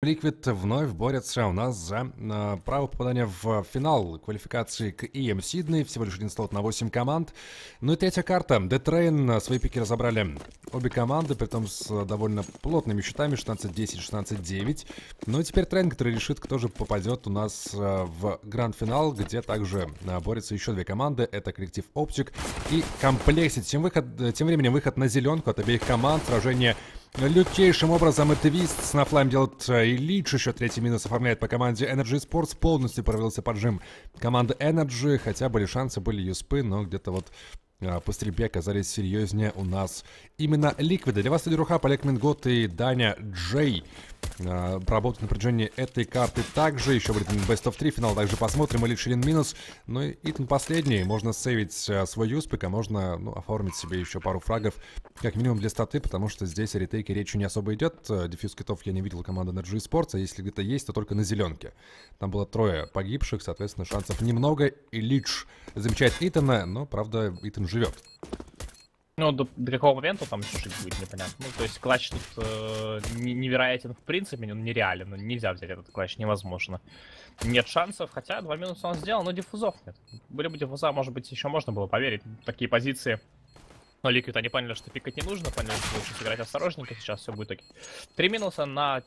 Liquid вновь борется у нас за э, право попадания в финал квалификации IEM Sydney. Всего лишь один слот на 8 команд. Ну и третья карта. de_train. Свои пики разобрали обе команды, при том с довольно плотными счетами. 16-10, 16-9. Ну и теперь Train, который решит, кто же попадет у нас э, в гранд-финал, где также э, борются еще две команды. Это коллектив Optic и Complexity. Тем, выход, тем временем выход на зеленку от обеих команд. Сражение Лютейшим образом и твист с нафлайм делает э, и Лич еще третий минус оформляет по команде Energy Sports. Полностью провелся поджим команды Energy, хотя были шансы, были юспы, но где-то вот по стрельбе оказались серьезнее у нас именно ликвиды. Для вас Руха, Олег Мингот и Даня Джей а, проработать на протяжении этой карты также. Еще будет Best of 3 финал, также посмотрим. Или Ширин минус. Ну и Итан последний. Можно сейвить а, свой юспик, а можно ну, оформить себе еще пару фрагов, как минимум для статы, потому что здесь о ретейке речи не особо идет. Дефьюз китов я не видел команды Energy Sports, а если где-то есть, то только на зеленке. Там было трое погибших, соответственно, шансов немного. И Лич замечает Итана, но, правда, Итан живет. Ну, до, до какого момента там еще жить будет непонятно. Ну, то есть клатч тут э, невероятен в принципе, он нереален. Нельзя взять этот клатч, невозможно. Нет шансов, хотя два минуса он сделал, но диффузов нет. Были бы диффуза, может быть, еще можно было поверить. Такие позиции. Но Ликвид они поняли, что пикать не нужно, поняли, что лучше сыграть осторожненько, сейчас все будет окей. Три минуса на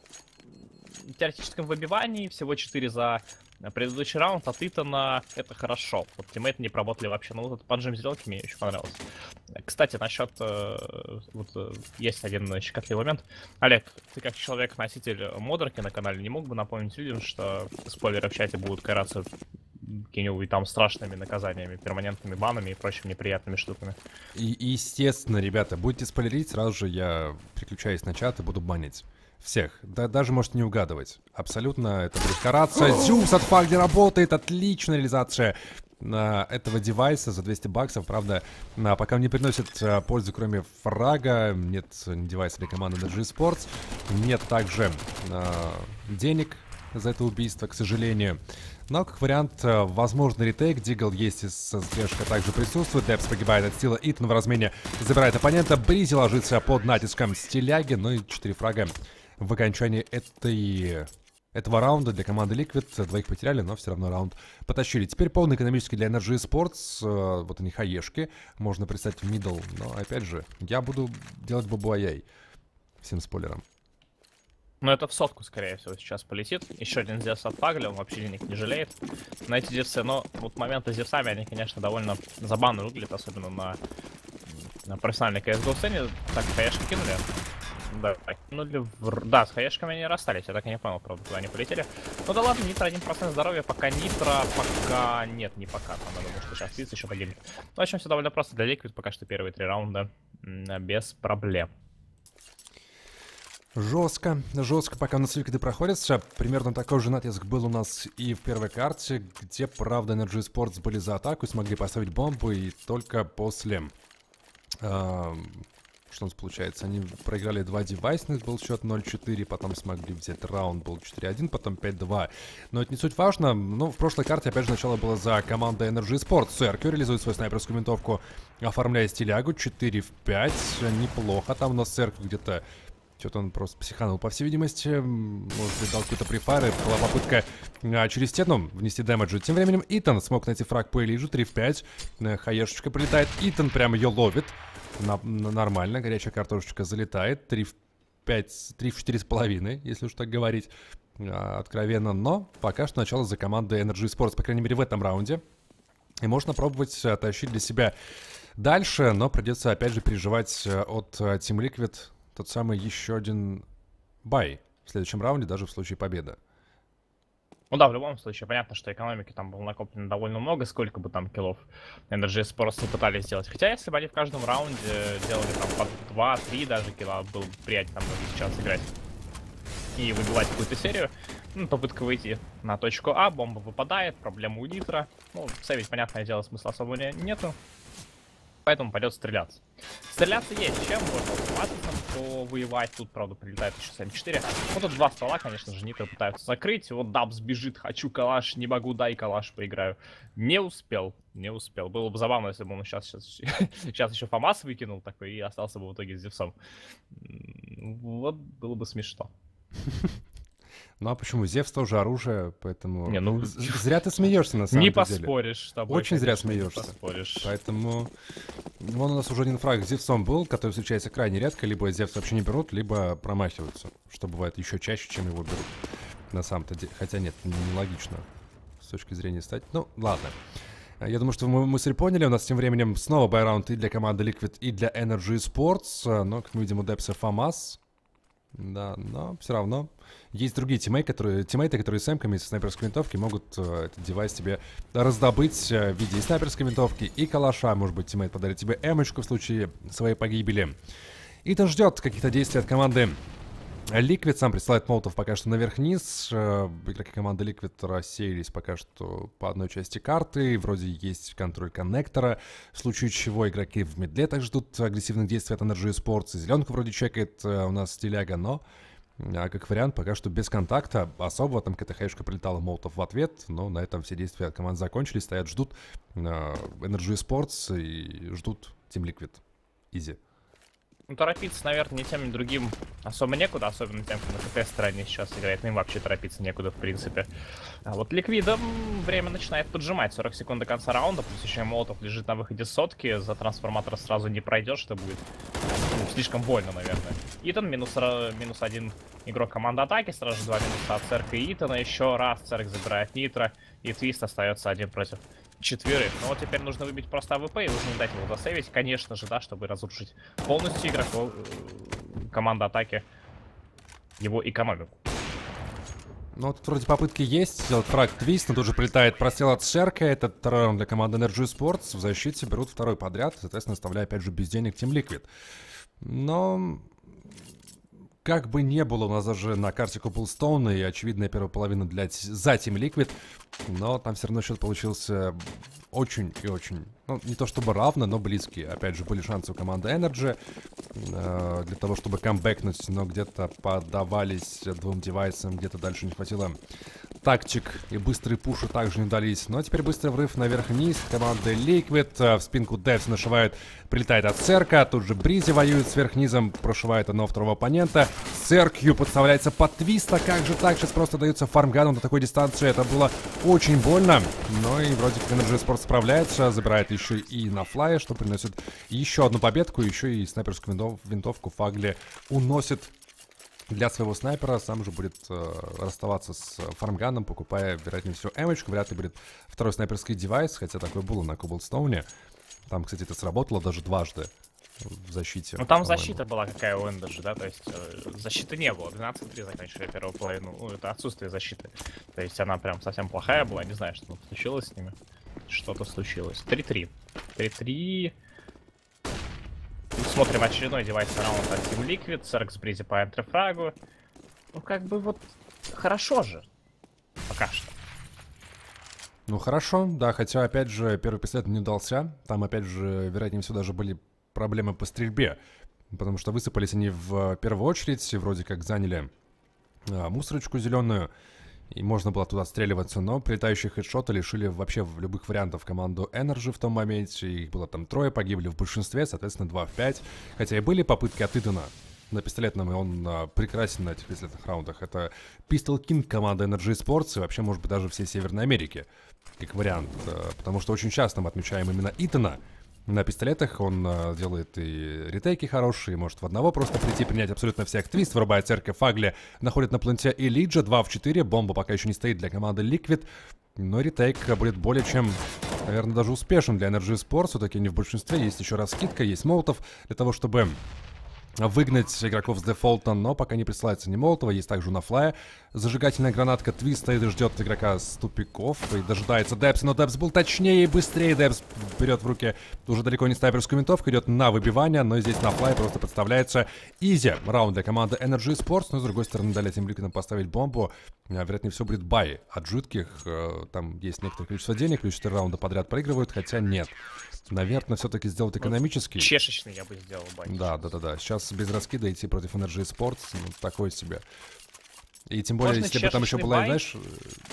теоретическом выбивании, всего 4 за предыдущий раунд от Итана это хорошо. Вот тиммейты не проработали вообще. Ну, вот этот поджим сделки мне очень понравился. Кстати, насчет... Э, вот э, есть один щекотливый момент. Олег, ты как человек-носитель модерки на канале не мог бы напомнить людям, что спойлеры в чате будут караться какими-нибудь там страшными наказаниями, перманентными банами и прочими неприятными штуками. И, естественно, ребята, будете спойлерить, сразу же я переключаюсь на чат и буду банить. Всех. Да, даже можете не угадывать. Абсолютно это будет караться. Зюс от Фагли работает. Отличная реализация на этого девайса за 200 баксов. Правда, на, пока не приносит а, пользу, кроме фрага. Нет девайса для команды Energy Sports. Нет также а, денег за это убийство, к сожалению. Но, как вариант, а, возможно ретейк. Deagle есть и СВшка также присутствует. daps погибает от стила. Ethan в размене забирает оппонента. Brehze ложится под натиском стиляги. Ну и 4 фрага в окончании этой этого раунда для команды Liquid. Двоих потеряли, но все равно раунд потащили. Теперь полный экономический для NRG Esports. Э, вот они хаешки. Можно представить в мидл. Но опять же, я буду делать бабуаяй. Всем спойлером. Ну, это в сотку, скорее всего, сейчас полетит. Еще один зевс от Пагли, он вообще денег не жалеет. На эти зевсы, но вот моменты с зевсами, они, конечно, довольно забавно выглядят, особенно на, на профессиональной CSGO сцене. Так, хаешки кинули. Да, кинули в... Да, с хаешками они расстались, я так и не понял, правда, куда они полетели. Ну да ладно, Нитро 1% здоровья, пока Нитро, пока... Нет, не пока, там, я думаю, что сейчас Фиц еще погибнет. В общем, все довольно просто для Ликвид, пока что первые три раунда без проблем. Жестко, жестко, пока у нас ликвиды проходятся. Примерно такой же натиск был у нас и в первой карте, где, правда, Energy Sports были за атаку, смогли поставить бомбу, и только после э, что у нас получается? Они проиграли два девайсных, был счет 0-4, потом смогли взять раунд, был 4-1, потом 5-2. Но это не суть важно. Ну, в прошлой карте, опять же, начало было за командой Energy Sports. Серкью реализует свою снайперскую винтовку, оформляя стилягу 4 в 5. Неплохо. Там у нас Серкью где-то что-то он просто психанул, по всей видимости. Может быть, дал какой-то префайр. Была попытка а, через стену внести дэмэджи. Тем временем Итан смог найти фраг по Элижу. 3 в 5. Э, хаешечка прилетает. Итан прям ее ловит. Нормально, горячая картошечка залетает. 3 в 5, 3 в 4 с половиной, если уж так говорить. А, откровенно, но пока что начало за командой Energy Sports, по крайней мере, в этом раунде. И можно пробовать а, тащить для себя дальше, но придется опять же переживать а, от а, Team Liquid тот самый еще один бай в следующем раунде, даже в случае победы. Ну да, в любом случае, понятно, что экономики там было накоплено довольно много, сколько бы там киллов Energy Sports пытались сделать. Хотя, если бы они в каждом раунде делали там по 2-3 даже килла, было бы приятнее там сейчас играть и выбивать какую-то серию. Ну, попытка выйти на точку А, бомба выпадает, проблема у Нитра. Ну, сейвить, понятное дело, смысла особо нету. Поэтому пойдет стреляться. Стреляться есть чем, можно с Матисом воевать. Тут, правда, прилетает еще 7-4. Вот тут два ствола, конечно же, Нитро пытаются закрыть. Вот Дабс бежит, хочу калаш, не могу, дай калаш, поиграю. Не успел, не успел. Было бы забавно, если бы он сейчас, сейчас, сейчас еще Фамас выкинул такой и остался бы в итоге с Зевсом. Вот было бы смешно. Ну а почему? Зевс тоже оружие, поэтому... Не, ну... Зря ты смеешься, на самом не деле. Не поспоришь с тобой. Очень конечно, зря смеешься. Не поспоришь. Поэтому... Вон у нас уже один фраг с Зевсом был, который встречается крайне редко. Либо Зевс вообще не берут, либо промахиваются. Что бывает еще чаще, чем его берут. На самом-то деле. Хотя нет, нелогично. С точки зрения стать. Ну, ладно. Я думаю, что мы мысль поняли. У нас тем временем снова байраунд и для команды Liquid, и для Energy Sports. Но, как мы видим, у Депса Фамас. Да, но все равно есть другие тиммейты, которые, тиммейты, которые с эмками, с снайперской винтовки могут э, этот девайс тебе раздобыть э, в виде и снайперской винтовки, и калаша. Может быть, тиммейт подарит тебе эмочку в случае своей погибели. Ethan ждет каких-то действий от команды Liquid сам присылает молотов пока что наверх-вниз. Э, игроки команды Liquid рассеялись пока что по одной части карты. Вроде есть контроль коннектора, в случае чего игроки в мидле также ждут агрессивных действий от NRG Esports. Зеленка вроде чекает э, у нас стиляга, но а как вариант, пока что без контакта. Особо там какая-то хэшка прилетала молотов в ответ, но на этом все действия от команд закончились. Стоят, ждут э, Energy Sports и ждут Team Liquid. Изи. Ну, торопиться, наверное, ни тем, ни другим особо некуда, особенно тем, кто на КТ стороне сейчас играет. Ну, им вообще торопиться некуда, в принципе. А вот ликвидом время начинает поджимать. 40 секунд до конца раунда, плюс еще Молотов лежит на выходе сотки. За трансформатора сразу не пройдешь, это будет ну, слишком больно, наверное. Ethan минус, минус один игрок команды атаки, сразу же два минуса от Церка и Ethan а. Еще раз Церк забирает nitr0, и Twistzz остается один против четверых. Но вот теперь нужно выбить просто АВП и нужно дать его засейвить, конечно же, да, чтобы разрушить полностью игроков э, команды атаки его экономику. Ну, тут вроде попытки есть сделать фраг Twistzz, но тут же прилетает прострел от Церка. Этот второй раунд для команды NRG Esports. В защите берут второй подряд, соответственно, оставляя опять же без денег Team Liquid. Но как бы не было у нас даже на карте Куплстоуна и очевидная первая половина для за Team Liquid, но там все равно счет получился очень и очень, ну, не то чтобы равно, но близкий. Опять же, были шансы у команды Energy э, для того, чтобы камбэкнуть, но где-то подавались двум девайсам, где-то дальше не хватило тактик и быстрые пуши также не дались. Но теперь быстрый врыв наверх-вниз. Команда Liquid э, в спинку Девс нашивает, прилетает от Церка. Тут же Бризи воюет сверх-низом, прошивает одного второго оппонента. Церкью подставляется под твиста. Как же так? Сейчас просто дается фармгану на такой дистанции. Это было очень больно. Но и вроде как Energy Sport справляется. Забирает еще и на флае, что приносит еще одну победку. Еще и снайперскую винтовку Фагли уносит для своего снайпера сам же будет э, расставаться с фармганом, покупая, вероятнее всего, эмочку. Вряд ли будет второй снайперский девайс, хотя такое было на Коблстоуне. Там, кстати, это сработало даже дважды в защите. Ну там защита была какая у Эндержа, да, то есть э, защиты не было. 12-3 заканчивая первую половину. Ну, это отсутствие защиты. То есть она прям совсем плохая была, не знаю, что случилось с ними. Что-то случилось. 3-3. 3-3. Смотрим очередной девайс раунд от Team Liquid, Церк с Бризи по энтерфрагу. Ну, как бы вот хорошо же. Пока что. Ну, хорошо, да, хотя, опять же, первый пистолет не удался. Там, опять же, вероятнее всего, даже были проблемы по стрельбе. Потому что высыпались они в первую очередь, вроде как заняли а, мусорочку зеленую. И можно было туда отстреливаться, но прилетающие хедшоты лишили вообще в любых вариантов команду Energy в том моменте. Их было там трое, погибли в большинстве, соответственно 2 в 5. Хотя и были попытки от Идена на пистолетном, и он а, прекрасен на этих пистолетных раундах. Это Pistol King команда Energy Sports, и вообще, может быть, даже всей Северной Америки, как вариант. А, потому что очень часто мы отмечаем именно Итана, на пистолетах. Он э, делает и ретейки хорошие, может в одного просто прийти, принять абсолютно всех. Твист вырубает церковь Фагли, находит на планете Элиджа 2 в 4. Бомба пока еще не стоит для команды Liquid. Но ретейк будет более чем, наверное, даже успешен для NRG Esports. Все-таки не в большинстве. Есть еще раз скидка, есть молотов для того, чтобы выгнать игроков с дефолта, но пока не присылается ни Молотова, есть также на флай. Зажигательная гранатка Twistzz стоит и ждет игрока с тупиков и дожидается daps а, но daps был точнее и быстрее. daps берет в руки уже далеко не снайперскую винтовку, идет на выбивание, но здесь NAF-FLY просто подставляется easy раунд для команды NRG Esports, но с другой стороны дали этим Liquid ам поставить бомбу. А, вероятнее всего будет бай от жутких, э, там есть некоторое количество денег, плюс 4 раунда подряд проигрывают, хотя нет. Наверное, все-таки сделать экономический. Ну, чешечный я бы сделал бай. Да, да, да, да. Сейчас без раскида идти против NRG Esports, ну, такое себе. И тем более, Можно если бы там еще была, бай? знаешь,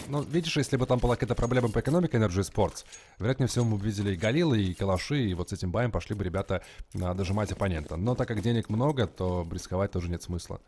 ну, видишь, если бы там была какая-то проблема по экономике NRG Esports, вероятнее всего мы бы видели и Галилы, и Калаши, и вот с этим баем пошли бы ребята а, дожимать оппонента. Но так как денег много, то рисковать тоже нет смысла.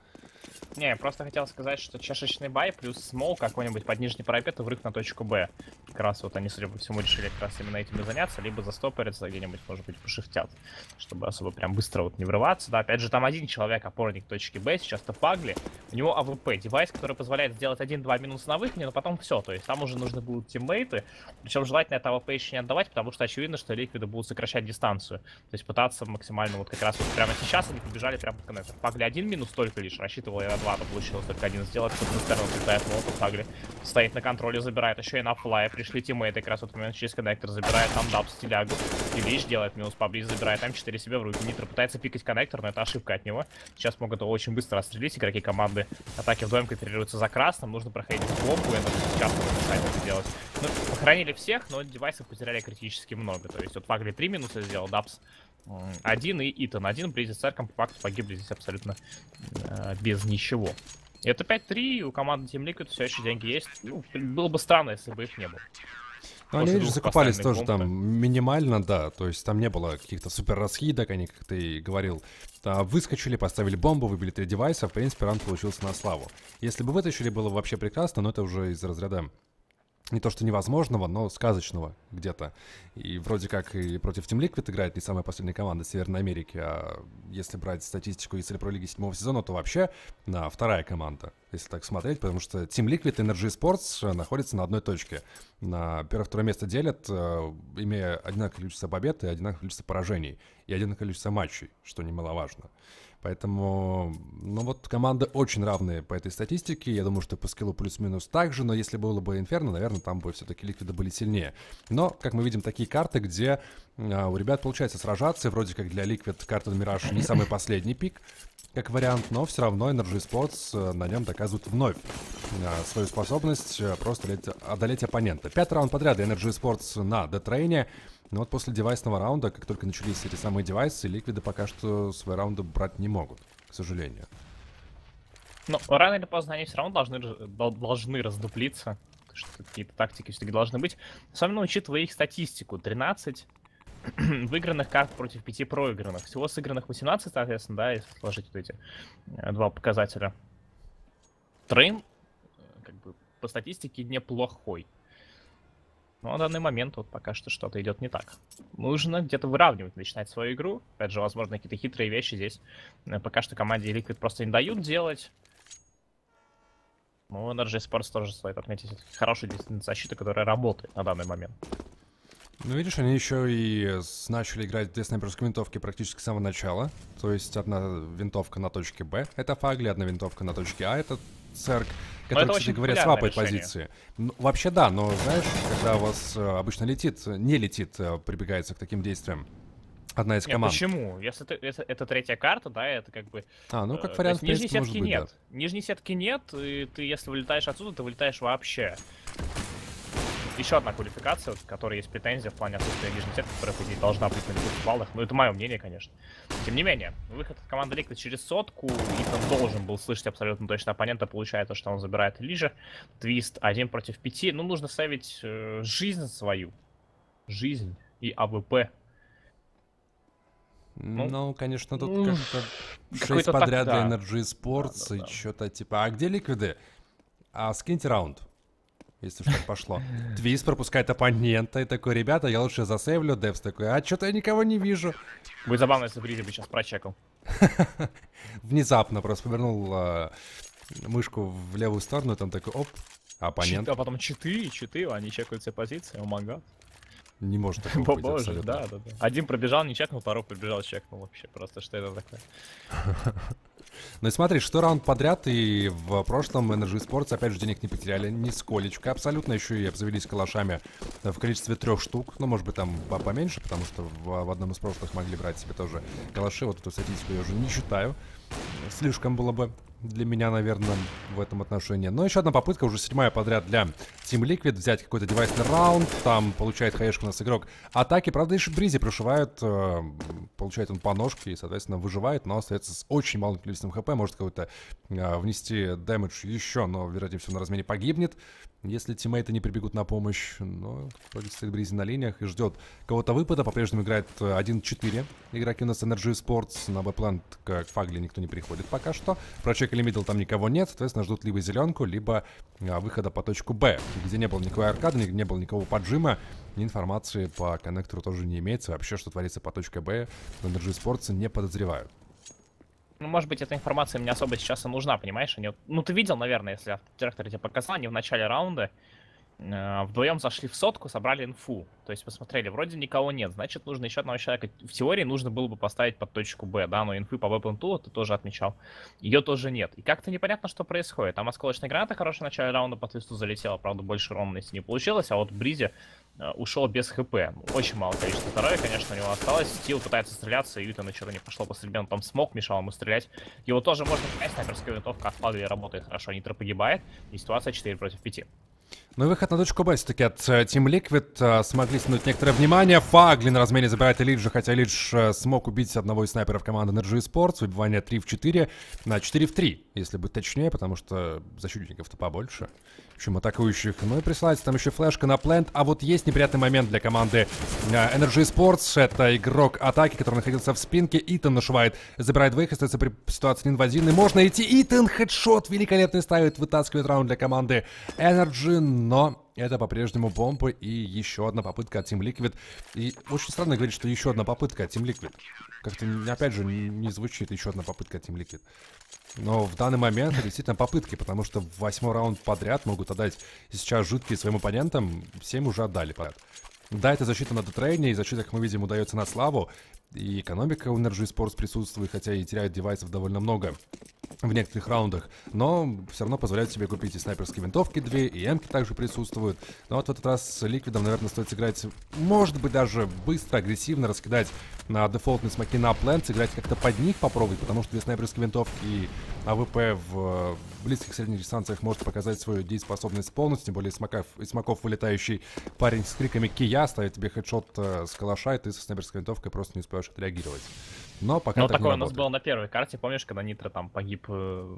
Не, я просто хотел сказать, что чешечный бай плюс смол какой-нибудь под нижний парапет и врыв на точку Б. Как раз вот они, судя по всему, решили как раз именно этим и заняться, либо застопориться где-нибудь, может быть, пошифтят, чтобы особо прям быстро вот не врываться. Да, опять же, там один человек, опорник точки Б, сейчас-то пагли. У него АВП, девайс, который позволяет сделать один-два минуса на выходе, но потом все. То есть там уже нужны будут тиммейты. Причем желательно это АВП еще не отдавать, потому что очевидно, что Liquid ы будут сокращать дистанцию. То есть пытаться максимально вот как раз вот прямо сейчас они побежали прямо по коннектор. Один минус только лишь, рассчитывал я на два, но получилось только один сделать. Тут на сторону летает молотов, Пагли стоит на контроле, забирает еще и на флае. Пришли тиммейты, как раз в этот момент через коннектор забирает там даб стилягу. И лишь делает минус поближе, забирает М4 себе в руки. Нитро пытается пикать коннектор, но это ошибка от него. Сейчас могут его очень быстро расстрелить игроки команды. Атаки вдвоем контролируются за красным, нужно проходить бомбу, и это сейчас мешает это делать. Ну, похоронили всех, но девайсов потеряли критически много. То есть вот Пагли 3 минуса сделал, Дабс один и Итан один, Бризи с Церком по факту погибли здесь абсолютно э, без ничего. Это 5-3, у команды Team Liquid все еще деньги есть. Ну, было бы странно, если бы их не было. Ну, они, видишь, закупались тоже там минимально, да, то есть там не было каких-то супер расхидок, они, как ты говорил, а, выскочили, поставили бомбу, выбили три девайса, в принципе, ран получился на славу. Если бы вытащили, было бы вообще прекрасно, но это уже из разряда не то что невозможного, но сказочного где-то. И вроде как и против Team Liquid играет не самая последняя команда Северной Америки, а если брать статистику из Про Лиги седьмого сезона, то вообще на вторая команда, если так смотреть, потому что Team Liquid и Energy Sports находятся на одной точке. На первое-второе место делят, э, имея одинаковое количество побед и одинаковое количество поражений, и одинаковое количество матчей, что немаловажно. Поэтому, ну вот, команды очень равные по этой статистике. Я думаю, что по скиллу плюс-минус так же, но если было бы Инферно, наверное, там бы все-таки ликвиды были сильнее. Но, как мы видим, такие карты, где а, у ребят получается сражаться, вроде как для Liquid карта Мираж не самый последний пик, как вариант, но все равно Energy Sports э, на нем доказывают вновь а, свою способность э, просто одолеть оппонента. Пятый раунд подряд Energy Sports на детрейне. Но вот после девайсного раунда, как только начались эти самые девайсы, ликвиды пока что свои раунды брать не могут, к сожалению. Но рано или поздно они все равно должны, должны раздуплиться. Какие-то тактики все-таки должны быть. Особенно учитывая их статистику. 13 выигранных карт против 5 проигранных. Всего сыгранных 18, соответственно, да, если сложить вот эти э, два показателя. Train, э, как бы, по статистике неплохой. Но на данный момент вот пока что что-то идет не так. Нужно где-то выравнивать, начинать свою игру. Опять же, возможно, какие-то хитрые вещи здесь э, пока что команде Liquid просто не дают делать. Ну, Energy Sports тоже стоит отметить. Хорошая действительно защита, которая работает на данный момент. Ну, видишь, они еще и начали играть две снайперские винтовки практически с самого начала. То есть одна винтовка на точке Б, это Фагли, одна винтовка на точке А, это Церк, который, кстати говоря, свапает позиции. Ну, вообще да, но знаешь, когда у вас э, обычно летит, не летит, э, прибегается к таким действиям, одна из команд. Нет, почему? Если ты, это, это третья карта, да, это как бы... А, ну как э, вариант, принципе, нижней сетки быть, нет. Да. Нижней сетки нет, и ты, если вылетаешь отсюда, ты вылетаешь вообще еще одна квалификация, вот, которой есть претензия в плане отсутствия нижней сетки, которая, по идее, должна быть на любых баллах. Ну, это мое мнение, конечно. Тем не менее, выход от команды Ликвид через сотку, и он должен был слышать абсолютно точно оппонента, получает то, что он забирает лиже. Твист один против пяти. Ну, нужно ставить э, жизнь свою. Жизнь и АВП. Ну, ну конечно, тут ну, как-то 6 подряд так, для NRG Esports да, да, да. и что-то типа... А где Liquid ы? А скиньте раунд если что пошло. Twistzz пропускает оппонента и такой, ребята, я лучше засейвлю. daps такой, а что-то я никого не вижу. Будет забавно, если Brehze бы сейчас прочекал. Внезапно просто повернул э, мышку в левую сторону, там такой, оп, оппонент. а потом читы, читы, они чекают все позиции, о мага. Не может такого быть Боже, да, да, да. Один пробежал, не чекнул, второй пробежал, чекнул вообще. Просто что это такое? Ну и смотри, что раунд подряд, и в прошлом Energy Sports опять же денег не потеряли нисколечко. Абсолютно еще и обзавелись калашами в количестве трех штук. Ну, может быть, там поменьше, потому что в, в одном из прошлых могли брать себе тоже калаши. Вот эту статистику я уже не считаю. Слишком было бы для меня, наверное, в этом отношении. Но еще одна попытка, уже седьмая подряд для Team Liquid, взять какой-то девайсный раунд, там получает хаешку у нас игрок атаки, правда, еще Бризи прошивает, э, получает он по ножке и, соответственно, выживает, но остается с очень малым количеством хп, может какой-то э, внести дэмэдж еще, но, вероятнее всего, на размене погибнет, если тиммейты не прибегут на помощь. Но вроде стоит Бризи на линиях и ждет кого-то выпада, по-прежнему играет 1-4 игроки у нас Energy Sports, на Б-план к Фагли никто не приходит пока что, прочек Чекали мидл, там никого нет, соответственно, ждут либо зеленку, либо а, выхода по точку Б, где не было никакой аркады, нигде не было никакого поджима, информации по коннектору тоже не имеется. Вообще, что творится по точке Б, в Energy Sports не подозревают. Ну, может быть, эта информация мне особо сейчас и нужна, понимаешь? Они, ну, ты видел, наверное, если директоре тебе показал, они в начале раунда вдвоем зашли в сотку, собрали инфу. То есть посмотрели, вроде никого нет, значит, нужно еще одного человека. В теории нужно было бы поставить под точку Б, да, но инфы по веб ты тоже отмечал. Ее тоже нет. И как-то непонятно, что происходит. Там осколочная граната хорошая в начале раунда по твисту залетела, правда, больше ровности не получилось, а вот Бризи э, ушел без хп. Очень мало количества здоровья, конечно, у него осталось. Стил пытается стреляться, и Ютана что-то не пошло по стрельбе, он там смог, мешал ему стрелять. Его тоже можно понять, снайперская винтовка от Флаги работает хорошо, Нитро погибает, и ситуация 4 против 5. Ну и выход на точку Б все-таки от uh, Team Liquid uh, смогли снуть некоторое внимание. Фагли на размене забирает Элиджа, хотя Элидж uh, смог убить одного из снайперов команды Energy Sports. Выбивание 3 в 4, на 4 в 3, если быть точнее, потому что защитников-то побольше чем атакующих. Ну и присылается там еще флешка на плент. А вот есть неприятный момент для команды Energy Sports. Это игрок атаки, который находился в спинке. Итан нашивает, забирает двоих, остается при ситуации один в один. И можно идти. Итан хедшот великолепный ставит, вытаскивает раунд для команды Energy, но это по-прежнему бомбы и еще одна попытка от Team Liquid. И очень странно говорить, что еще одна попытка от Team Liquid. Как-то, опять же, не звучит еще одна попытка от Team Liquid. Но в данный момент это действительно попытки, потому что восьмой раунд подряд могут отдать сейчас жуткие своим оппонентам. Семь уже отдали подряд. Да, это защита на детрейне, и защита, как мы видим, удается на славу. И экономика у Energy Sports присутствует, хотя и теряют девайсов довольно много в некоторых раундах, но все равно позволяют себе купить и снайперские винтовки две, и эмки также присутствуют. Но вот в этот раз с Ликвидом, наверное, стоит сыграть, может быть, даже быстро, агрессивно раскидать на дефолтные смоки на плент, сыграть как-то под них попробовать, потому что две снайперские винтовки и АВП в близких средних дистанциях может показать свою дееспособность полностью, тем более из смоков, из смоков вылетающий парень с криками «Кия» ставит тебе хедшот э, с калаша, и ты со снайперской винтовкой просто не успеваешь отреагировать. Но пока Ну, такое у нас было на первой карте, помнишь, когда nitr0 там погиб, э,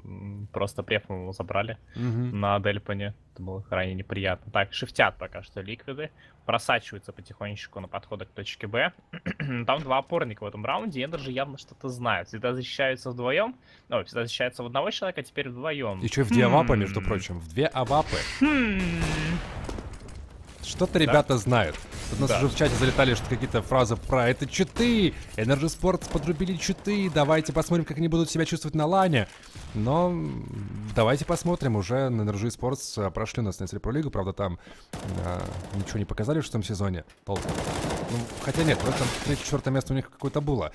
просто префаером его забрали угу. на Дельпане. Это было крайне неприятно. Так, шифтят пока что Liquid ы, просачиваются потихонечку на подходы к точке Б. там два опорника в этом раунде, и Эндер же явно что-то знают. Всегда защищаются вдвоем, ну, всегда защищаются в одного человека, а теперь вдвоем. Еще в две авапы, между прочим, в две авапы. Что-то ребята знают. Тут у нас да. уже в чате залетали что какие-то фразы про это читы. Energy Sports подрубили читы. Давайте посмотрим, как они будут себя чувствовать на лане. Но давайте посмотрим. Уже на Energy Sports а, прошли у нас на Pro Лигу. Правда, там а, ничего не показали в шестом сезоне. Толком. Ну, хотя нет, в этом третье-четвертое место у них какое-то было.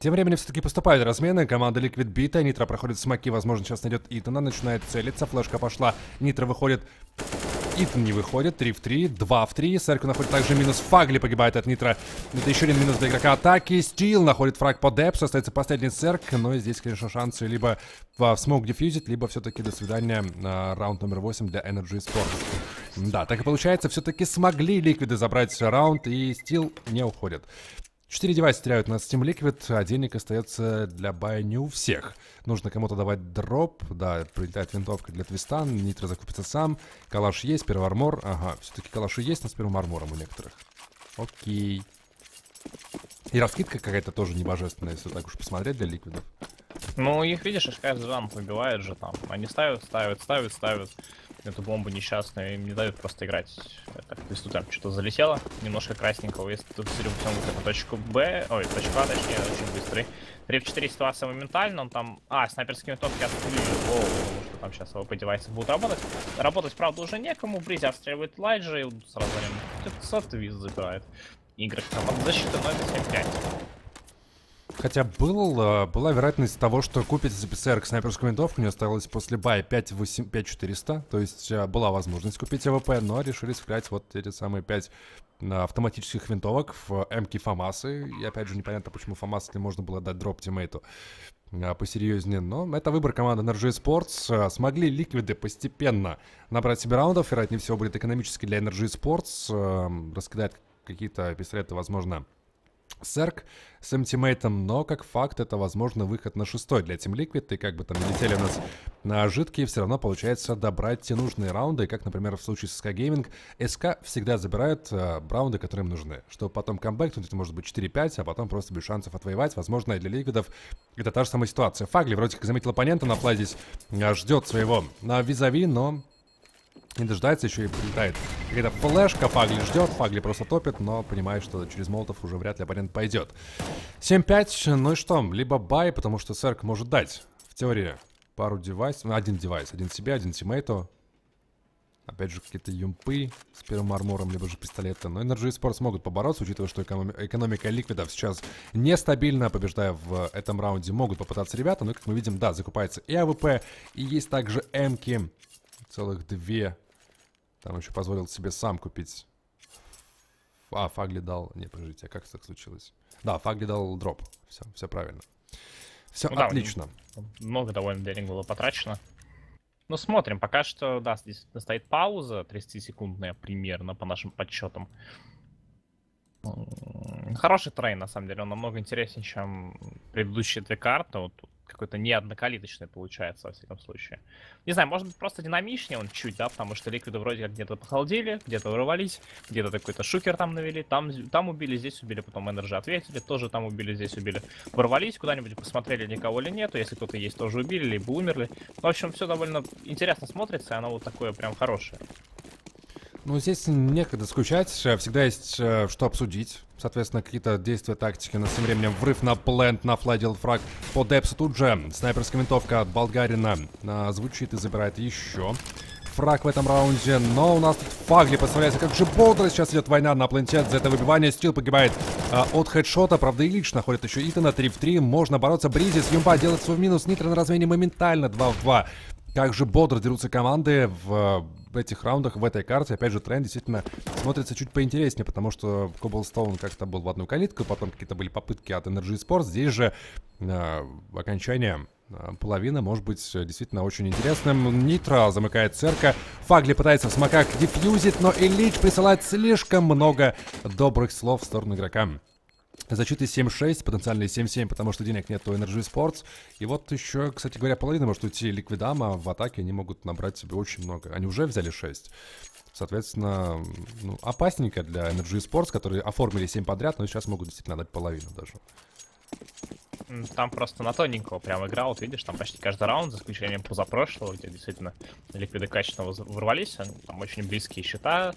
Тем временем все-таки поступают размены. Команда Liquid бита. Нитро проходит смоки. Возможно, сейчас найдет Итана. Начинает целиться. Флешка пошла. Нитро выходит Итан не выходит. 3 в 3, 2 в 3. Сэрку находит также минус. Фагли погибает от Нитро. Это еще один минус для игрока атаки. Стил находит фраг по депсу. Остается последний Сэрк. Но здесь, конечно, шансы либо в смог дефьюзить, либо все-таки до свидания. на Раунд номер 8 для Energy Sports. Да, так и получается. Все-таки смогли ликвиды забрать раунд. И Стил не уходит. Четыре девайса теряют на Steam Liquid, а денег остается для бая не у всех. Нужно кому-то давать дроп, да, прилетает винтовка для твистан, нитро закупится сам, калаш есть, первый армор, ага, все-таки калаши есть, но с первым армором у некоторых. Окей. И раскидка какая-то тоже не божественная, если так уж посмотреть для ликвидов. Ну, их, видишь, ШК Жан побивает же там. Они ставят, ставят, ставят, ставят эту бомбу несчастную, им не дают просто играть. Так, тут там что-то залетело, немножко красненького. Если тут все на точку Б, ой, точку А, точнее, очень быстрый. 3 в 4 ситуация моментально, он там... А, снайперские винтовки отпули. О, что там сейчас АВП девайсы будут работать. Работать, правда, уже некому. Бризи обстреливает Лайджа и сразу за ним 500 виз забирает. Там от защиты, но это 7-5. Хотя был, э, была вероятность того, что купить за ПЦР снайперскую винтовку, не осталось после бая 5400, то есть э, была возможность купить АВП, но решили склять вот эти самые 5 э, автоматических винтовок в МК Фамасы, и опять же непонятно, почему Фамас не можно было дать дроп тиммейту посерьезнее, но это выбор команды Energy Sports. Смогли ликвиды постепенно набрать себе раундов, вероятнее всего будет экономически для Energy Sports, раскидать какие-то пистолеты, возможно, Серк с ультимейтом, но как факт это, возможно, выход на шестой. Для Team Liquid, и как бы там летели у нас на жидкие, все равно получается добрать те нужные раунды, как, например, в случае с SK Gaming, СК всегда забирают э, раунды, которые им нужны, чтобы потом камбэкнуть, это может быть 4-5, а потом просто без шансов отвоевать, возможно, и для Ликвидов это та же самая ситуация. Фагли вроде как заметил оппонента, на флай здесь э, ждет своего на визави, но не дождается, еще и прилетает какая-то флешка, Фагли ждет, Фагли просто топит, но понимает, что через молотов уже вряд ли оппонент пойдет. 7-5, ну и что, либо бай, потому что Серк может дать, в теории, пару девайсов, ну, один девайс, один себе, один тиммейту. Опять же, какие-то юмпы с первым армором, либо же пистолеты. Но Energy Sports могут побороться, учитывая, что экономи экономика ликвидов сейчас нестабильна, побеждая в этом раунде. Могут попытаться ребята, но, как мы видим, да, закупается и АВП, и есть также Эмки. Целых две там еще позволил себе сам купить... А, Фагли дал... Не, подождите, а как так случилось? Да, Фагли дал дроп. Все, все правильно. Все ну, отлично. Да, много довольно денег было потрачено. Ну, смотрим. Пока что, да, здесь стоит пауза 30-секундная примерно, по нашим подсчетам. Хороший трейн, на самом деле. Он намного интереснее, чем предыдущие две карты. Вот тут какой-то не однокалиточный получается, во всяком случае. Не знаю, может быть, просто динамичнее он чуть, да, потому что ликвиды вроде как где-то похолодели, где-то вырвались, где-то какой-то шухер там навели, там, там убили, здесь убили, потом энерджи ответили, тоже там убили, здесь убили. Ворвались куда-нибудь, посмотрели, никого ли нету, если кто-то есть, тоже убили, либо умерли. В общем, все довольно интересно смотрится, и оно вот такое прям хорошее. Ну, здесь некогда скучать, всегда есть э, что обсудить. Соответственно, какие-то действия, тактики. Но тем временем врыв на плент, на флай делает фраг по депсу. Тут же снайперская винтовка от Болгарина а, звучит и забирает еще фраг в этом раунде. Но у нас тут Фагли представляется, как же бодро сейчас идет война на пленте. За это выбивание Стил погибает а, от хедшота. Правда, и лично ходит еще Итана 3 в 3. Можно бороться. Бризис, Юмба делает свой минус. Нитро на размене моментально 2 в 2. Как же бодро дерутся команды в в этих раундах, в этой карте, опять же, тренд действительно смотрится чуть поинтереснее, потому что Cobblestone как-то был в одну калитку, потом какие-то были попытки от Energy Sports. Здесь же э, окончание э, половина может быть действительно очень интересным. Нитро замыкает церка. Фагли пытается в смоках дефьюзить, но Ильич присылает слишком много добрых слов в сторону игрока. Защиты 7-6, потенциальные 7-7, потому что денег нет у Energy Sports. И вот еще, кстати говоря, половина может уйти ликвидам, а в атаке они могут набрать себе очень много. Они уже взяли 6. Соответственно, ну, опасненько для Energy Sports, которые оформили 7 подряд, но сейчас могут действительно дать половину даже. Там просто на тоненького прям игра, вот видишь, там почти каждый раунд, за исключением позапрошлого, где действительно ликвиды качественно ворвались, там очень близкие счета,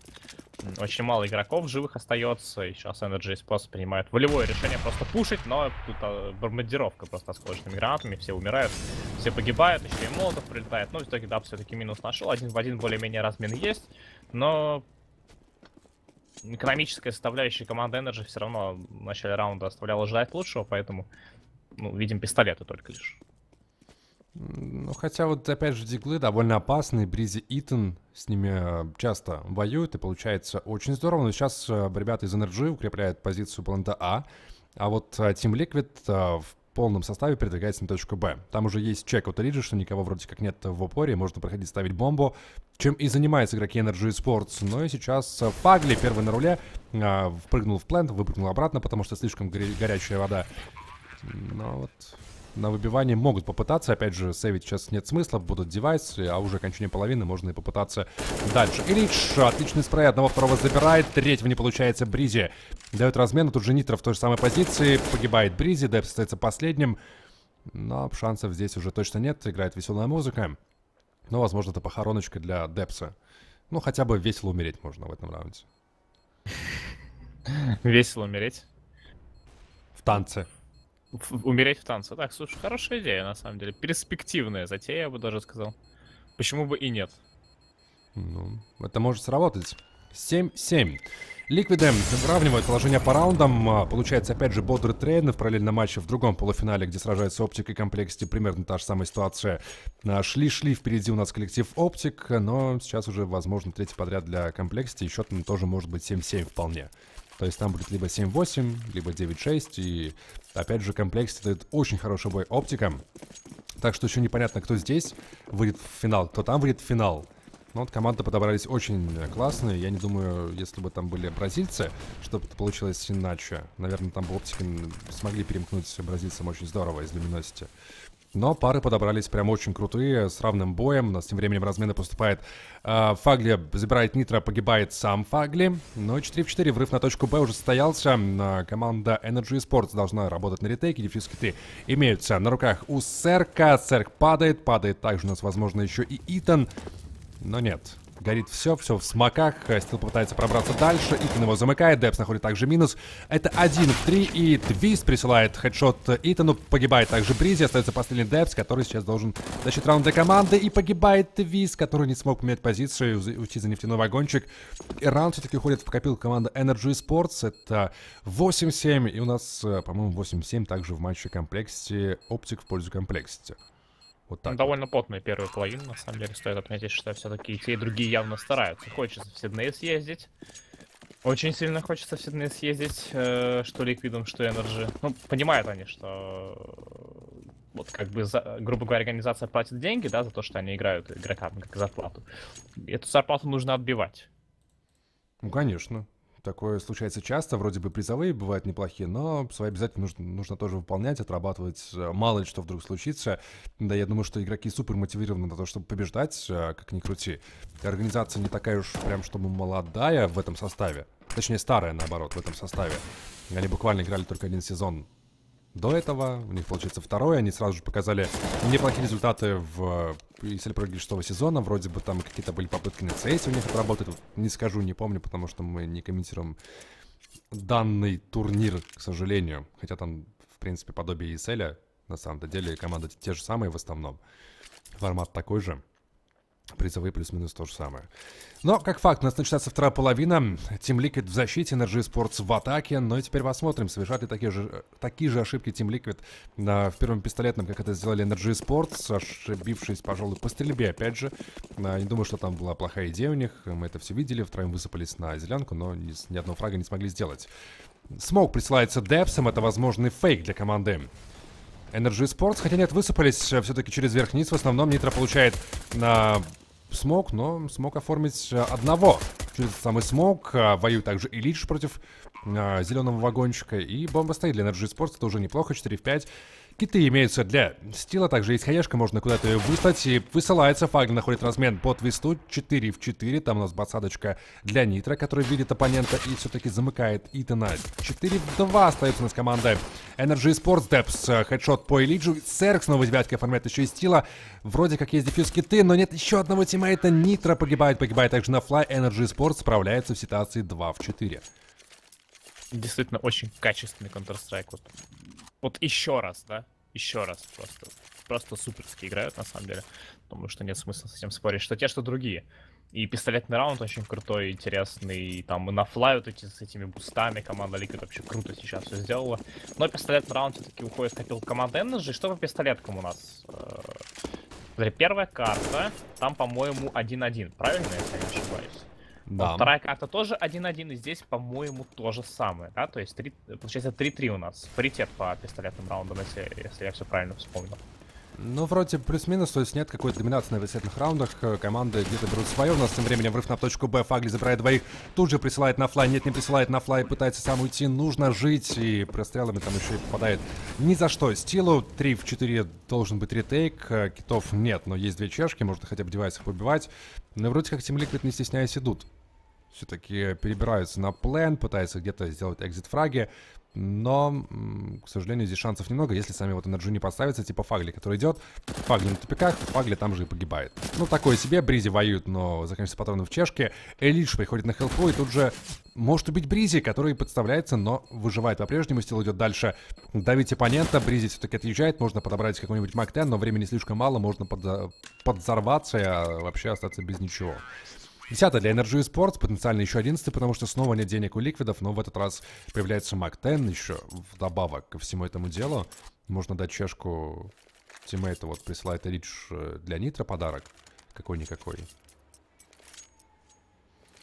очень мало игроков живых остается, и сейчас Energy Sports принимает волевое решение просто пушить, но тут а, бомбардировка просто осколочными гранатами, все умирают, все погибают, еще и молотов прилетает, но в итоге, да, все-таки минус нашел, один в один более-менее размен есть, но экономическая составляющая команды Energy все равно в начале раунда оставляла ждать лучшего, поэтому ну, видим пистолеты только лишь. Ну, хотя вот, опять же, диглы довольно опасные. Бризи Итан с ними э, часто воюют, и получается очень здорово. Но сейчас э, ребята из Energy укрепляют позицию планета А, а вот э, Team Liquid в полном составе передвигается на точку Б. Там уже есть чек от Риджи, что никого вроде как нет в упоре, можно проходить ставить бомбу, чем и занимаются игроки Energy Sports. Но и сейчас Фагли, первый на руле, впрыгнул в плент, выпрыгнул обратно, потому что слишком горячая вода. Но вот на выбивание могут попытаться. Опять же, сейвить сейчас нет смысла, будут девайсы, а уже окончание половины можно и попытаться дальше. Ильич, отличный спрей, одного второго забирает, третьего не получается Бризи. Дает размен, тут же Нитро в той же самой позиции, погибает Бризи, Депс остается последним. Но шансов здесь уже точно нет, играет веселая музыка. Но, возможно, это похороночка для Депса. Ну, хотя бы весело умереть можно в этом раунде. Весело умереть? В танце умереть в танце. Так, слушай, хорошая идея, на самом деле. Перспективная затея, я бы даже сказал. Почему бы и нет? Ну, это может сработать. 7-7. Ликвиды выравнивают положение по раундам. А, получается, опять же, бодрый трейн в параллельном матче в другом полуфинале, где сражается Оптик и Комплексити. Примерно та же самая ситуация. Шли-шли впереди у нас коллектив Оптик, но сейчас уже, возможно, третий подряд для Комплексити. И счет тоже может быть 7-7 вполне. То есть там будет либо 7-8, либо 9-6. И опять же комплекс дает очень хороший бой оптика. Так что еще непонятно, кто здесь выйдет в финал, кто там выйдет в финал. Ну вот команды подобрались очень классные. Я не думаю, если бы там были бразильцы, чтобы это получилось иначе. Наверное, там бы оптики смогли перемкнуть бразильцам очень здорово из люминосити. Но пары подобрались прям очень крутые, с равным боем. У нас тем временем размены поступает э, Фагли, забирает Нитро, погибает сам Фагли. Но 4 в 4, врыв на точку Б уже состоялся. Э, команда Energy Sports должна работать на ретейке. Дефьюз киты имеются на руках у Серка. Серк падает, падает также у нас, возможно, еще и Итан. Но нет, Горит все, все в смоках. Стил попытается пробраться дальше. Итан его замыкает. Депс находит также минус. Это 1 в 3. И Твист присылает хедшот Итану. Погибает также Бризи. Остается последний Депс, который сейчас должен защитить раунд для команды. И погибает Твист, который не смог поменять позицию, уйти за нефтяной вагончик. И раунд все-таки уходит в копилку команды Energy Sports. Это 8-7. И у нас, э, по-моему, 8-7 также в матче Комплексити. Оптик в пользу Комплексити. Вот так. Довольно вот. потный первый половина, на самом деле, стоит отметить, что все-таки и те, и другие явно стараются. Хочется в Сидней съездить. Очень сильно хочется в Сидней съездить, э, что Ликвидом, что Энерджи. Ну, понимают они, что э, вот как бы, за, грубо говоря, организация платит деньги, да, за то, что они играют игрокам как зарплату. Эту зарплату нужно отбивать. Ну, конечно. Такое случается часто, вроде бы призовые бывают неплохие, но свои обязательно нужно, нужно тоже выполнять, отрабатывать. Э, мало ли что вдруг случится. Да, я думаю, что игроки супер мотивированы на то, чтобы побеждать, э, как ни крути. Организация не такая уж прям, чтобы молодая в этом составе. Точнее, старая, наоборот, в этом составе. Они буквально играли только один сезон до этого. У них, получается, второй. Они сразу же показали неплохие результаты в если про шестого сезона. Вроде бы там какие-то были попытки на CS у них отработать. Не скажу, не помню, потому что мы не комментируем данный турнир, к сожалению. Хотя там, в принципе, подобие ESL, на самом-то деле, команды те же самые в основном. Формат такой же. Призовые плюс-минус то же самое. Но, как факт, у нас начинается вторая половина. Team Liquid в защите, Energy Sports в атаке. Но и теперь посмотрим, совершат ли такие же, такие же ошибки Team Liquid на, в первом пистолетном, как это сделали Energy Sports, ошибившись, пожалуй, по стрельбе, опять же. А, не думаю, что там была плохая идея у них. Мы это все видели, втроем высыпались на зеленку, но ни, ни одного фрага не смогли сделать. Смог присылается Депсом, это возможный фейк для команды Energy Sports. Хотя нет, высыпались все-таки через верх-низ. В основном Нитро получает на смог, но смог оформить э, одного. Через самый смог э, воюет также и Лидж против э, зеленого вагончика. И бомба стоит для Energy Sports, это уже неплохо, 4 в 5. Киты имеются для стила, также есть хаешка, можно куда-то ее выслать. И высылается, Фагли находит размен по твисту 4 в 4. Там у нас посадочка для Нитра, который видит оппонента и все-таки замыкает Итана. 4 в 2 остается у нас команда Energy Sports Depths. Хедшот по Элиджу. Серк снова девятка оформляет еще и стила. Вроде как есть дефьюз киты, но нет еще одного тиммейта. Нитра погибает, погибает также на флай. Energy Sports справляется в ситуации 2 в 4. Действительно, очень качественный Counter-Strike. Вот вот еще раз, да, еще раз просто, просто суперски играют, на самом деле. Потому что нет смысла с этим спорить, что те, что другие. И пистолетный раунд очень крутой, интересный. И там и на флай вот эти с этими бустами команда Liquid вообще круто сейчас все сделала. Но пистолетный раунд все-таки уходит в копил команды Energy. Что по пистолеткам у нас? Э, первая карта, там, по-моему, 1-1. Правильно, я Да. вторая карта тоже 1-1, и здесь, по-моему, то же самое, да? То есть, 3, получается, 3-3 у нас. Паритет по пистолетным раундам, если, если я все правильно вспомнил. Ну, вроде плюс-минус, то есть нет какой-то доминации на высотных раундах. Э, команды где-то берут свое. У нас тем временем врыв на точку Б. Фагли забирает двоих. Тут же присылает на флай. Нет, не присылает на флай. Пытается сам уйти. Нужно жить. И прострелами там еще и попадает ни за что. Стилу 3 в 4 должен быть ретейк. Э, китов нет, но есть две чешки. Можно хотя бы девайсов убивать. Но вроде как Team Liquid не стесняясь идут все-таки перебираются на план, пытаются где-то сделать exit -фраги, но, к сожалению, здесь шансов немного, если сами вот Энерджи не подставятся, типа Фагли, который идет, Фагли на тупиках, Фагли там же и погибает. Ну, такое себе, Бризи воюет, но заканчивается патроны в чешке, Элиш приходит на хелпу, и тут же может убить Бризи, который подставляется, но выживает по-прежнему, стил идет дальше давить оппонента, Бризи все-таки отъезжает, можно подобрать какой-нибудь Мак-10, но времени слишком мало, можно под, подзорваться и а, вообще остаться без ничего. Десятый для Energy Sports, потенциально еще одиннадцатый, потому что снова нет денег у ликвидов, но в этот раз появляется Мак 10 еще вдобавок ко всему этому делу. Можно дать чешку тиммейта, вот присылает Ридж э, для Нитро подарок. Какой-никакой.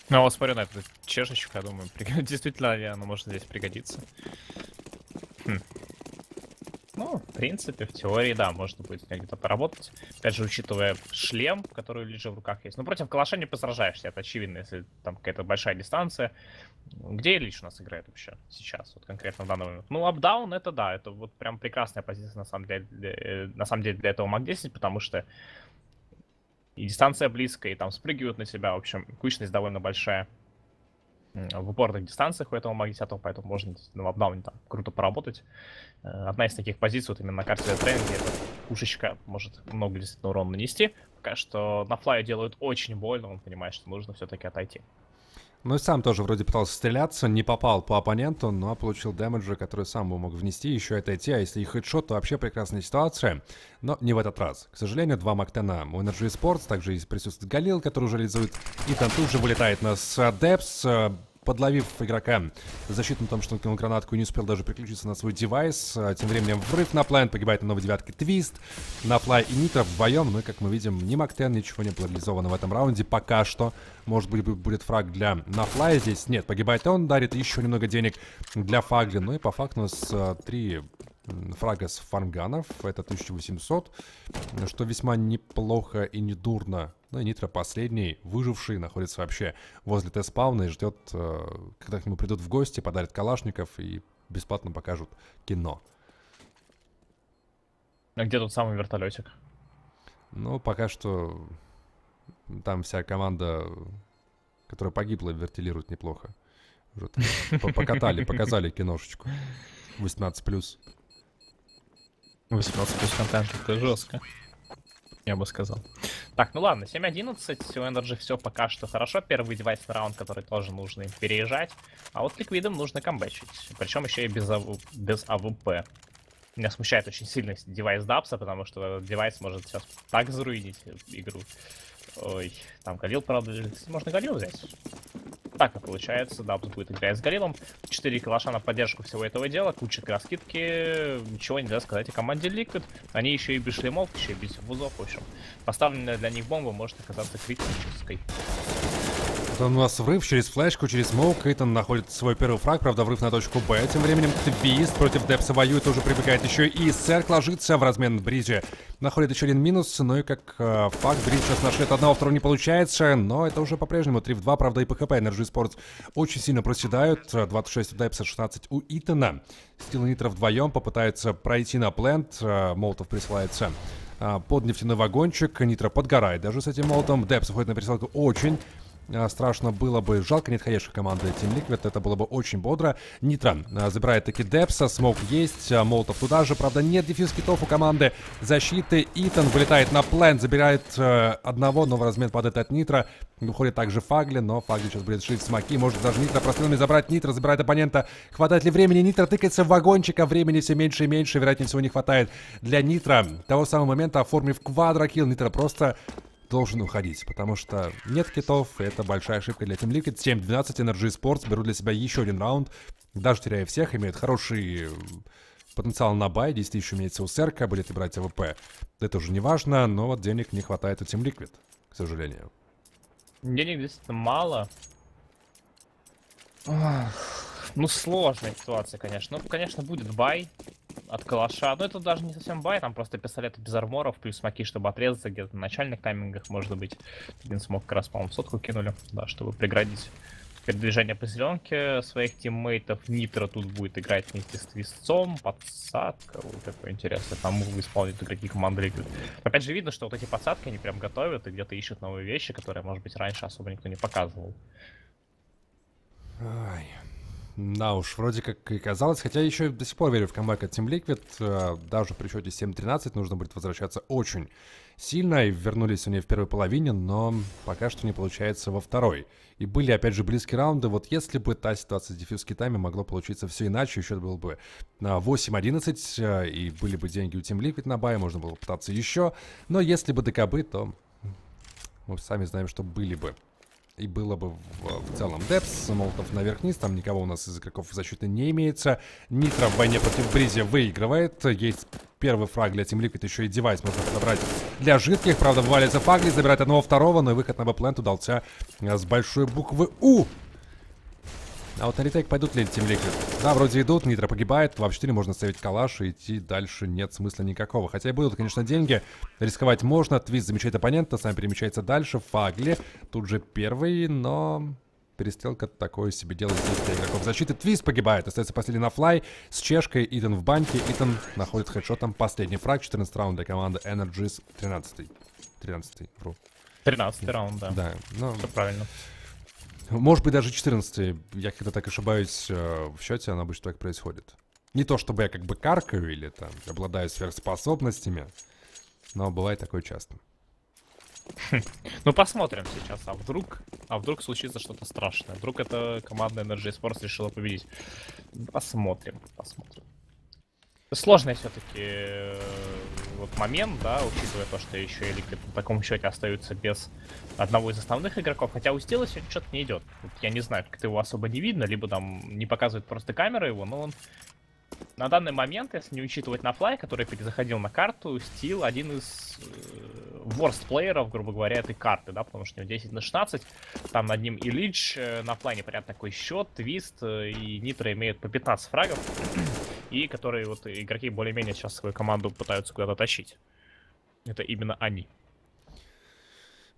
Ну, вот смотрю на эту чешечку, я думаю, действительно, она может здесь пригодиться. Хм. Ну, в принципе, в теории, да, можно будет где-то поработать. Опять же, учитывая шлем, который лежит в руках есть. Ну, против калаша не посражаешься, это очевидно, если там какая-то большая дистанция. Где Ильич у нас играет вообще сейчас, вот конкретно в данный момент? Ну, апдаун, это да, это вот прям прекрасная позиция, на самом деле, для, э, на самом деле для этого МАК-10, потому что и дистанция близкая, и там спрыгивают на себя, в общем, кучность довольно большая в упорных дистанциях у этого Маг-10, поэтому можно на в апдауне там круто поработать. Э, одна из таких позиций вот именно на карте тренинга, эта пушечка может много действительно урона нанести. Пока что на флае делают очень больно, он понимает, что нужно все-таки отойти. Ну и сам тоже вроде пытался стреляться, не попал по оппоненту, но получил дэмэджа, который сам бы мог внести, еще отойти, а если и хедшот, то вообще прекрасная ситуация, но не в этот раз. К сожалению, два Мактена у Energy Sports, также есть присутствует Галил, который уже реализует, и там тут же вылетает нас Депс, подловив игрока защитным на том, что он кинул гранатку и не успел даже переключиться на свой девайс. А, тем временем врыв на план, погибает на новой девятке Твист, на Флай и Нитро вдвоем. Ну и, как мы видим, ни Мактен, ничего не было в этом раунде пока что. Может быть, будет фраг для Нафлая здесь. Нет, погибает он, дарит еще немного денег для Фагли. Ну и по факту с нас а, 3 Фрагас Фарганов, это 1800, что весьма неплохо и недурно. Ну и Нитро последний, выживший, находится вообще возле Т-спавна и ждет, э, когда к нему придут в гости, подарят калашников и бесплатно покажут кино. А где тут самый вертолетик? Ну, пока что там вся команда, которая погибла, вертилирует неплохо. Покатали, показали киношечку. 18 плюс. 18 плюс контент, это жестко. Я бы сказал. Так, ну ладно, 7-11, у Energy все пока что хорошо. Первый девайс на раунд, который тоже нужно им переезжать. А вот ликвидом нужно камбэчить. Причем еще и без, АВ... без АВП. Меня смущает очень сильно девайс Дапса, потому что девайс может сейчас так заруинить игру. Ой, там Галил, правда, можно Галил взять так и получается. Да, тут будет играть с Галилом. 4 калаша на поддержку всего этого дела. Куча раскидки. Ничего нельзя сказать о команде Liquid. Они еще и без шлемов, еще и без вузов. В общем, поставленная для них бомба может оказаться критической. У нас врыв через флешку, через смоук. Эйтон находит свой первый фраг, правда, врыв на точку Б. Тем временем Твист против Депса воюет, уже прибегает еще и Серк ложится в размен Бризи. Находит еще один минус, ну и как э, факт, Бризи сейчас нашли от одного, второго не получается, но это уже по-прежнему 3 в 2, правда, и по HP Energy Sports очень сильно проседают. 26 у Депса, 16 у Итана. Стил Нитро вдвоем попытается пройти на плент, э, Молотов присылается э, под нефтяной вагончик, Нитро подгорает даже с этим молотом. Депс уходит на пересылку очень страшно было бы. Жалко нет хаешек команды Team Liquid, это было бы очень бодро. Нитро а, забирает таки Депса, смог есть, а, Молотов туда же, правда нет дефьюз китов у команды защиты. Итан вылетает на план, забирает э, одного, но в размен падает от Нитро. Уходит также Фагли, но Фагли сейчас будет шить смоки, может даже Нитро прострелами забрать. Нитро забирает оппонента, хватает ли времени? Нитро тыкается в вагончик, а времени все меньше и меньше, вероятнее всего не хватает для Нитро. Того самого момента, оформив квадрокилл, Нитро просто должен уходить, потому что нет китов, и это большая ошибка для Team Liquid. 7-12 Energy Sports берут для себя еще один раунд, даже теряя всех, имеют хороший потенциал на бай, 10 тысяч имеется у Серка, будет брать АВП. Это уже не важно, но вот денег не хватает у Team Liquid, к сожалению. Денег действительно мало. Ну, сложная ситуация, конечно. Ну, конечно, будет бай от калаша. Но это даже не совсем бай, там просто пистолеты без арморов, плюс смоки, чтобы отрезаться где-то на начальных таймингах, может быть. Один смок как раз, по-моему, сотку кинули, да, чтобы преградить передвижение по зеленке своих тиммейтов. Нитро тут будет играть вместе с Твистцом, подсадка, вот такое интересное. Там мувы исполнить игроки команды. Опять же видно, что вот эти подсадки они прям готовят и где-то ищут новые вещи, которые, может быть, раньше особо никто не показывал. Ай. Да уж, вроде как и казалось, хотя еще до сих пор верю в камбэк от Team Liquid. Э, даже при счете 7-13 нужно будет возвращаться очень сильно. И вернулись они в первой половине, но пока что не получается во второй. И были, опять же, близкие раунды. Вот если бы та ситуация с дефьюз китами могло получиться все иначе, еще был бы на 8-11, э, и были бы деньги у Team Liquid на buy, можно было пытаться еще. Но если бы да кабы, то мы сами знаем, что были бы и было бы в, в целом daps, Молотов наверх-вниз, там никого у нас из игроков защиты не имеется. Нитро в войне против Brehze выигрывает, есть первый фраг для Team Liquid, еще и девайс можно подобрать для жидких, правда, вывалится FugLy, забирает одного второго, но и выход на B plant удался с большой буквы У. А вот на ретейк пойдут ли Team Liquid? Да, вроде идут, Нитро погибает, в 4 можно ставить калаш и идти дальше нет смысла никакого. Хотя и будут, конечно, деньги, рисковать можно, Твист замечает оппонента, сам перемещается дальше, Фагли тут же первый, но перестрелка такое себе делает здесь для игроков защиты. Твист погибает, остается последний на флай с чешкой, Итан в банке, Итан находит хедшотом последний фраг, 14 раунд для команды Energies, 13 13 вру. 13 раунд, да. Да, ну... Все правильно. Может быть, даже 14 Я когда так ошибаюсь э, в счете, оно обычно так происходит. Не то, чтобы я как бы каркаю или там обладаю сверхспособностями, но бывает такое часто. Ну, посмотрим сейчас. А вдруг, а вдруг случится что-то страшное? Вдруг это команда Energy Sports решила победить? Посмотрим, посмотрим. Сложный все-таки э, вот момент, да, учитывая то, что еще и Liquid на таком счете остаются без одного из основных игроков, хотя у Стила сегодня что-то не идет. Вот я не знаю, как-то его особо не видно, либо там не показывает просто камера его, но он на данный момент, если не учитывать на флай, который перезаходил на карту, Стил один из э, worst плееров, грубо говоря, этой карты, да, потому что у него 10 на 16, там над ним и Лич, э, на флай непонятно такой счет, Твист и Нитро имеют по 15 фрагов и которые вот игроки более-менее сейчас свою команду пытаются куда-то тащить. Это именно они.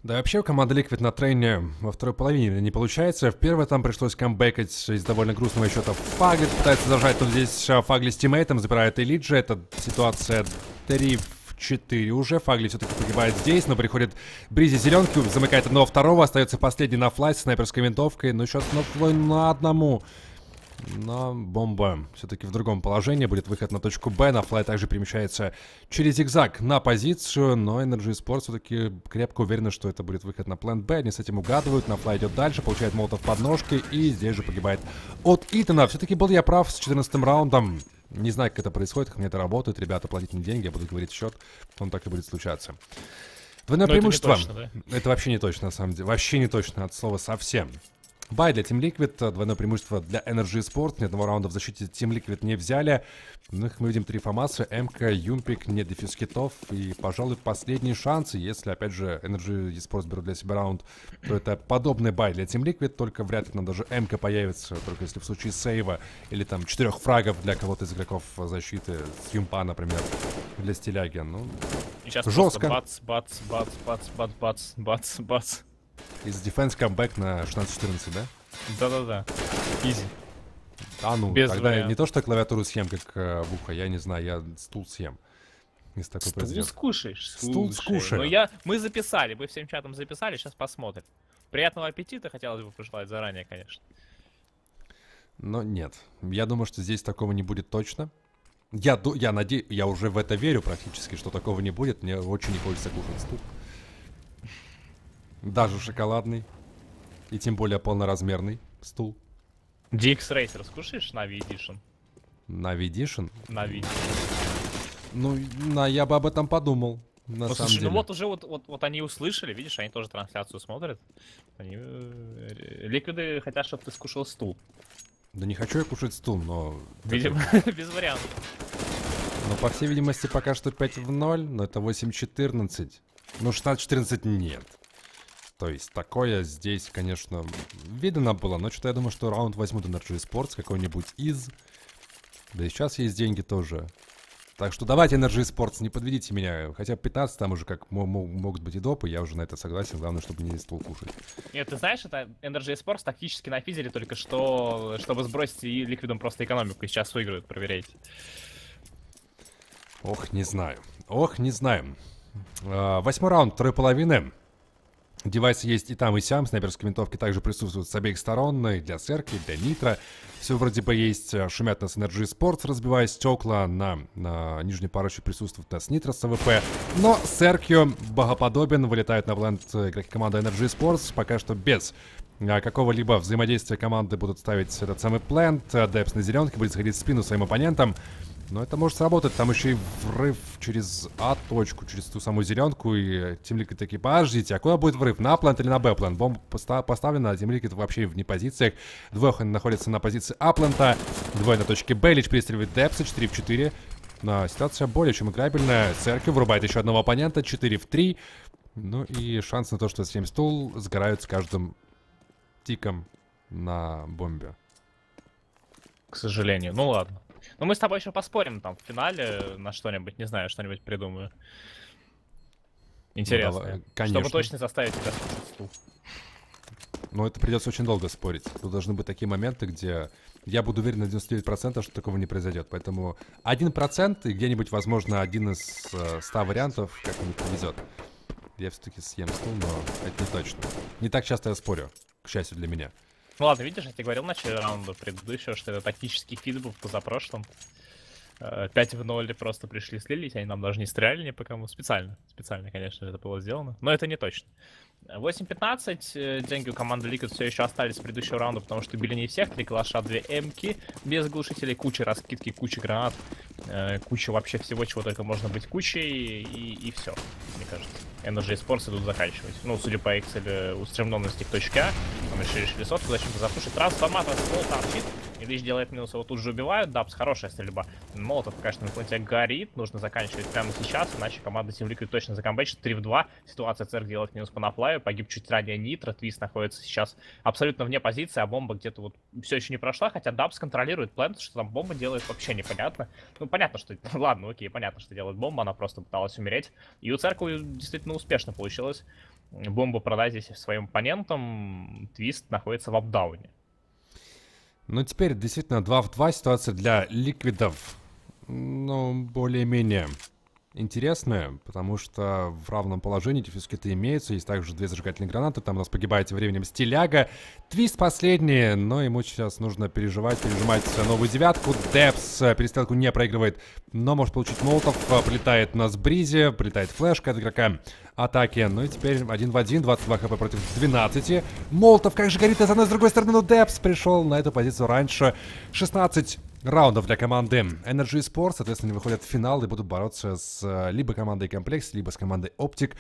Да, вообще у команды Liquid на трейне во второй половине не получается. В первой там пришлось камбэкать из довольно грустного счета. Фагли пытается зажать, но здесь Фагли с тиммейтом забирает Элиджи. Это ситуация 3 в 4 уже. Фагли все-таки погибает здесь, но приходит Бризи зеленки, замыкает одного второго, остается последний на флайт с снайперской винтовкой. Но сейчас на, на одному. Но бомба все-таки в другом положении. Будет выход на точку Б. На флай также перемещается через зигзаг на позицию. Но Energy Sports все-таки крепко уверены, что это будет выход на план Б. Они с этим угадывают. На флай идет дальше. Получает молотов подножки. И здесь же погибает от Итана. Все-таки был я прав с 14 раундом. Не знаю, как это происходит, как мне это работает. Ребята, платить мне деньги, я буду говорить счет. Он так и будет случаться. Двойное Но преимущество. Это, точно, да? это вообще не точно, на самом деле. Вообще не точно от слова совсем. Buy для Team Liquid, двойное преимущество для NRG Esports. Ни одного раунда в защите Team Liquid не взяли. Ну, их мы видим три фамаса, МК, Юмпик, нет defuse kit ов. И, пожалуй, последние шансы, если, опять же, NRG Esports берут для себя раунд, то это подобный buy для Team Liquid, только вряд ли нам даже МК появится, только если в случае сейва или там четырех фрагов для кого-то из игроков защиты, с Юмпа, например, для стиляги. Ну, Сейчас жестко. Бац, бац, бац, бац, бац, бац, бац, бац. Из Defense камбэк на 16-14, да? Да-да-да. Изи. А ну, Без тогда вариант. не то, что клавиатуру съем, как э, в ухо, я не знаю, я стул съем. Если такой стул произойдет. скушаешь. Стул скушаю. Но я, мы записали, мы всем чатом записали, сейчас посмотрим. Приятного аппетита хотелось бы пожелать заранее, конечно. Но нет, я думаю, что здесь такого не будет точно. Я, я надеюсь, я уже в это верю практически, что такого не будет. Мне очень не хочется кушать стул. Даже шоколадный. И тем более полноразмерный стул. DX Racer скушаешь на Edition? На Edition? Edition. Ну, на, я бы об этом подумал. На ну, самом слушай, ну деле. ну вот уже вот, вот, вот они услышали, видишь, они тоже трансляцию смотрят. Они, э, ликвиды хотят, чтобы ты скушал стул. Да не хочу я кушать стул, но... Видимо, без вариантов. Но по всей видимости пока что 5 в 0, но это 8-14. Ну 16-14 нет. То есть такое здесь, конечно, видно было, но что-то я думаю, что раунд возьмут Energy Sports какой-нибудь из. Да и сейчас есть деньги тоже. Так что давайте Energy Sports, не подведите меня. Хотя 15 там уже как могут быть и допы, я уже на это согласен. Главное, чтобы не стол кушать. Нет, ты знаешь, это Energy Sports тактически нафизили только что, чтобы сбросить и ликвидом просто экономику. И сейчас выиграют, проверяйте. Ох, не знаю. Ох, не знаю. А, восьмой раунд, второй половины. Девайсы есть и там, и сям. Снайперские винтовки также присутствуют с обеих сторон. И для Церкви, для Нитро. Все вроде бы есть. Э, шумят нас NRG Esports, разбивая стекла. На, на нижней парочке присутствует нас Нитро с АВП. Но Серкио богоподобен. Вылетают на plant э, игроки команды NRG Esports. Пока что без э, какого-либо взаимодействия команды будут ставить этот самый plant. Депс на зеленке будет заходить в спину своим оппонентам. Но это может сработать. Там еще и врыв через А-точку, через ту самую зеленку. И Team Liquid такие, подождите, а куда будет врыв? На plant или на B plant? Бомба поста поставлена, а Team Liquid вообще в позициях. Двое находится на позиции A plant а. Двое на точке Б. Лич перестреливает daps а 4 в 4. Но ситуация более чем играбельная. Церковь вырубает еще одного оппонента. 4 в 3. Ну и шанс на то, что 7 стул сгорают с каждым тиком на бомбе. к сожалению. Ну ладно. Ну мы с тобой еще поспорим там в финале на что-нибудь, не знаю, что-нибудь придумаю. Интересно. Ну, давай, конечно. Чтобы точно заставить тебя слушать стул. Но это придется очень долго спорить. Тут должны быть такие моменты, где я буду уверен на 99%, что такого не произойдет. Поэтому 1% и где-нибудь, возможно, один из 100 э, вариантов как-нибудь повезет. Я все-таки съем стул, но это не точно. Не так часто я спорю, к счастью для меня. Ну ладно, видишь, я тебе говорил в начале раунда предыдущего, что это тактический фид был в позапрошлом. 5 э, в 0 просто пришли слились, они нам даже не стреляли ни по кому. Специально, специально, конечно, это было сделано. Но это не точно. 8-15, э, деньги у команды Liquid все еще остались с предыдущего раунда, потому что били не всех, три калаша, две эмки, без глушителей, куча раскидки, куча гранат, э, куча вообще всего, чего только можно быть кучей, и, и все, мне кажется. Energy Sports идут заканчивать. Ну, судя по Excel устремленности к точке А, там решили, решили сотку, зачем-то запушить. Трансформатор, стол торчит, и лишь делает минус, его тут же убивают. Дапс, хорошая стрельба. Молотов, конечно, на планете горит, нужно заканчивать прямо сейчас, иначе команда Team точно закомбэчит. 3 в 2, ситуация церк делает минус по наплаю, погиб чуть ранее Нитро, Твист находится сейчас абсолютно вне позиции, а бомба где-то вот все еще не прошла, хотя Дапс контролирует плент, что там бомба делает вообще непонятно. Ну, понятно, что... Ладно, окей, понятно, что делает бомба, она просто пыталась умереть. И у церкви действительно успешно получилось бомбу продать здесь своим оппонентам. Твист находится в апдауне. Ну, теперь действительно 2 в 2 ситуация для ликвидов. Ну, более-менее интересная, потому что в равном положении дефьюз-киты имеются, есть также две зажигательные гранаты, там у нас погибает временем стиляга. Твист последний, но ему сейчас нужно переживать, пережимать новую девятку. Депс перестрелку не проигрывает, но может получить молотов, прилетает у нас Бризи, прилетает флешка от игрока атаки. Ну и теперь один в один, 22 хп против 12. Молотов как же горит, а с одной, с другой стороны, но Депс пришел на эту позицию раньше. 16 раундов для команды Energy Sports. Соответственно, они выходят в финал и будут бороться с э, либо командой Комплекс, либо с командой Optic